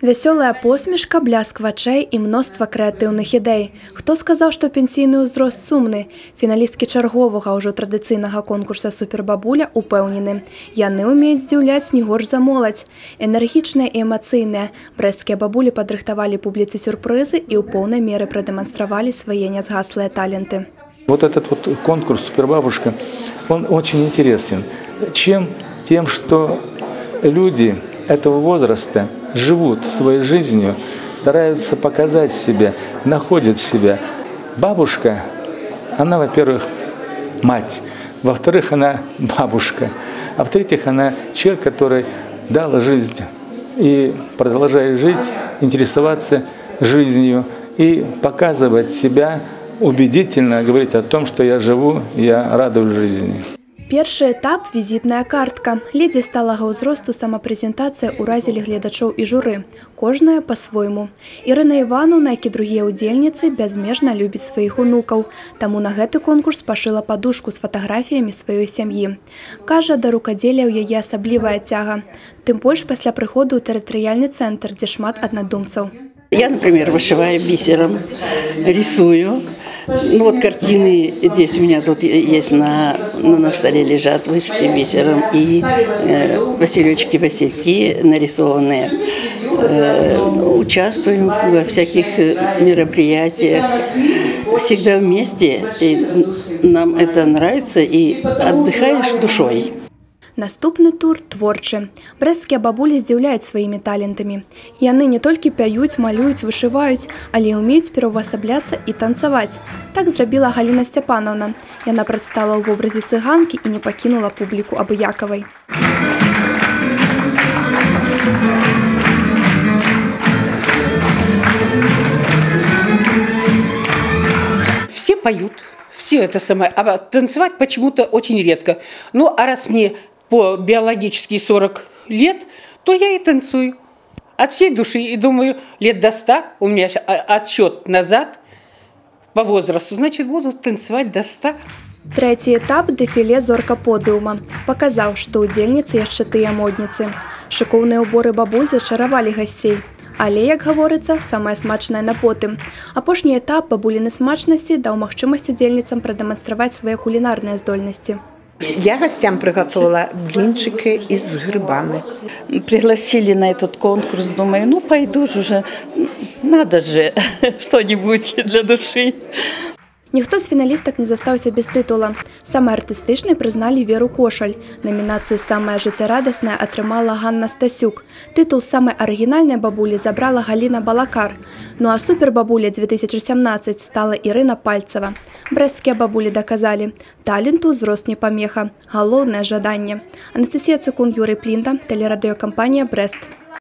Вясёлая посмешка, бляск вачэй і мноства крэатыўных ідэй. Хто сказаў, што пенсійны ўзрост сумны? Фіналісткі чарговага ўжо традыцыйнага конкурса супербабуля упэўнены. Яны ўмеюць здзіўляць не горш за моладзь. Энергічныя і эмацыйныя. Брэсцкія бабулі падрыхтавалі публіцы сюрпрызы і ў поўнай меры прадэманстравалі свае нязгаслыя таленты. Вот этот вот конкурс «Супербабушка», он очень интересен. Чем? Тем, что люди этого возраста живут своей жизнью, стараются показать себя, находят себя. Бабушка, она, во-первых, мать, во-вторых, она бабушка, а в-третьих, она человек, который дал жизнь и продолжает жить, интересоваться жизнью и показывать себя убедительно, говорить о том, что я живу, я радуюсь жизни. Першы этап візітная картка. Ледзі сталага ўзросту самапрэзентацыя ўразілі гледачоў і журы. Кожная па-свойму. Ірына Івановна, як і другія ўдзельніцы, бязмежна любіць сваіх унукаў. Таму на гэты конкурс пашыла падушку з фатаграфіямі сваёй сям'і. Кажа, да рукадзеля ў яе асаблівая цяга. Тым больш пасля прыходу ў тэрытарыяльны цэнтр, дзе шмат аднадумцаў. Я, например, вышиваю бисером, рисую. Ну вот картины здесь у меня тут есть на, на, на столе лежат, вышитые бисером. И э, васильочки-васильки нарисованные. Э, участвуем во всяких мероприятиях. Всегда вместе. И нам это нравится. И отдыхаешь душой. Наступны тур творчы. Брэсцкія бабулі здзіўляюць сваімі талентамі. Яны не толькі пяюць, малююць, вышываюць, але ўмеюць пераўвасабляцца і танцаваць. Так зрабіла Галіна Сцяпановна. Яна прадстала ў вобразе цыганкі і не пакінула публіку абыякавай. Все поют, все это самое. А танцевать почему-то очень редко. Ну, а раз мне по биологически 40 лет, то я и танцую. От всей души. И думаю, лет до 100, у меня отсчет назад по возрасту, значит, буду танцевать до 100. Трэці этап дэфіле зорка подыума паказаў, што ўдзельніцы яшчэ тыя модніцы. Шыкоўныя ўборы бабуль зачаравалі гасцей. Але, як гаворыцца, самае смачнае на потым. Апошні этап бабуліны смачнасці даў магчымасць удзельніцам прадэманстраваць свае кулінарныя здольнасці. Я гостям приготовила блинчики из грибами. Пригласили на этот конкурс, думаю, ну пойду же уже, надо же что-нибудь для души. Ніхто з фіналістак не застаўся без тытула. Самай артыстычнай прызналі веру кошаль. Намінацыю самая жыццярадасная атрымала Ганна Стасюк. Тытул самай арыгінальнай бабулі забрала Галіна Балакар. Ну а супербабуля 2017 стала Ірына Пальцева. Брэсцкія бабулі даказалі. Таленту ўзрост не памеха. Галоўнае жаданне. Анастасія Цукун Юрый Плінта, тэлерадыёкампанія Брэст.